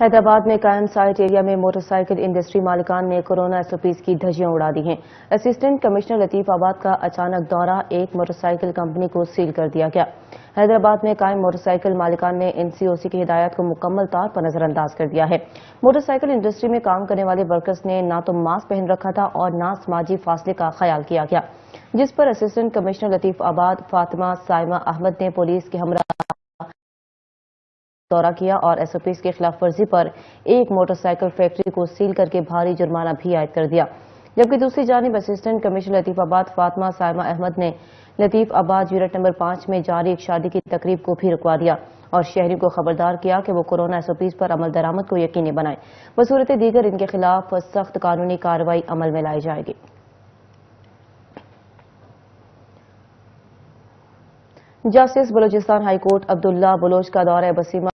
हैदराबाद में कायम site area में मोटरसाइकिल इंडस्ट्री मालिकान ने कोरोना एसओपीज की धज्जियाँ उड़ा दी हैं। असिस्टेंट कमिश्नर लतीफ आबाद का अचानक दौरा एक मोटरसाइकिल कंपनी को सील कर दिया गया। हैदराबाद में कायम मोटरसाइकिल मालिकान ने एनसीओसी की हिदायत को मुकम्मल तौर पर नजरअंदाज कर दिया है। मोटरसाइकिल इंडस्ट्री में काम करने वाले वर्कर्स ने न तो मास्क पहन रखा था और न समाजी फासले का ख्याल किया गया, जिस पर असिस्टेंट कमिश्नर लतीफ आबाद, फातिमा, साइमा अहमद ने पुलिस के हमरा दौरा किया और एसओपीज की खिलाफ वर्जी पर एक मोटरसाइकिल फैक्ट्री को सील करके भारी जुर्माना भी आयद कर दिया। जबकि दूसरी जानब असिस्टेंट कमिश्नर लतीफ आबाद, फातमा सायमा अहमद ने लतीफ आबाद यूनिट नंबर पाँच में जारी एक शादी की तकरीब को भी रुकवा दिया और शहरी को खबरदार किया कि वो कोरोना एसओपीज पर अमल दरामद को यकीनी बनाए। बसूरत दीगर इनके खिलाफ सख्त कानूनी कार्रवाई अमल में लाई जाएगी। Justice Balochistan high court Abdullah Baloch का दौरा बसीमा